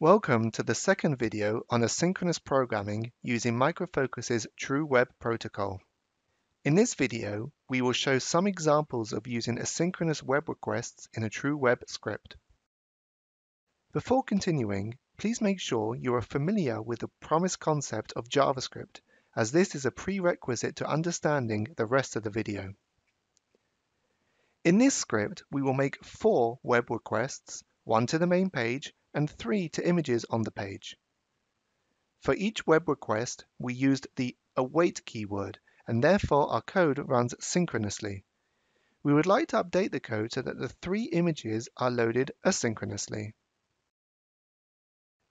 Welcome to the second video on asynchronous programming using MicroFocus's TruWeb protocol. In this video, we will show some examples of using asynchronous web requests in a TruWeb script. Before continuing, please make sure you are familiar with the promise concept of JavaScript, as this is a prerequisite to understanding the rest of the video. In this script, we will make four web requests, one to the main page and three to images on the page. For each web request, we used the await keyword, and therefore our code runs synchronously. We would like to update the code so that the three images are loaded asynchronously.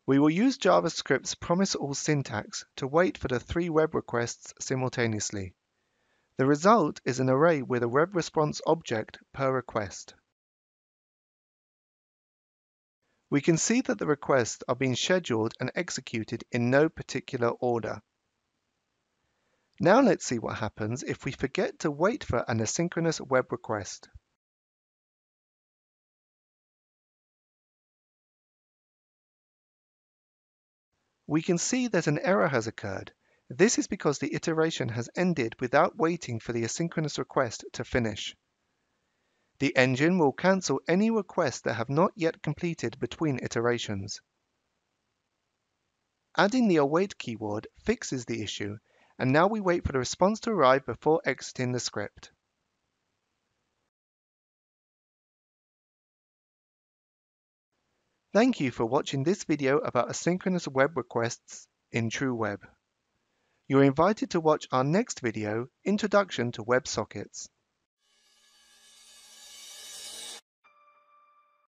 We will use JavaScript's promise all syntax to wait for the three web requests simultaneously. The result is an array with a web response object per request. We can see that the requests are being scheduled and executed in no particular order. Now let's see what happens if we forget to wait for an asynchronous web request. We can see that an error has occurred. This is because the iteration has ended without waiting for the asynchronous request to finish. The engine will cancel any requests that have not yet completed between iterations. Adding the await keyword fixes the issue, and now we wait for the response to arrive before exiting the script. Thank you for watching this video about asynchronous web requests in TruWeb. You're invited to watch our next video, Introduction to WebSockets.